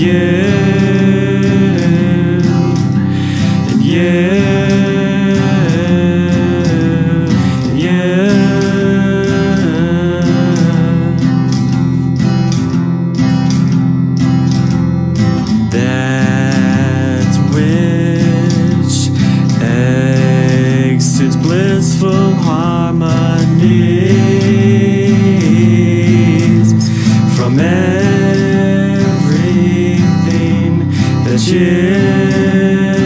yeah. That which blissful harmony. Everything that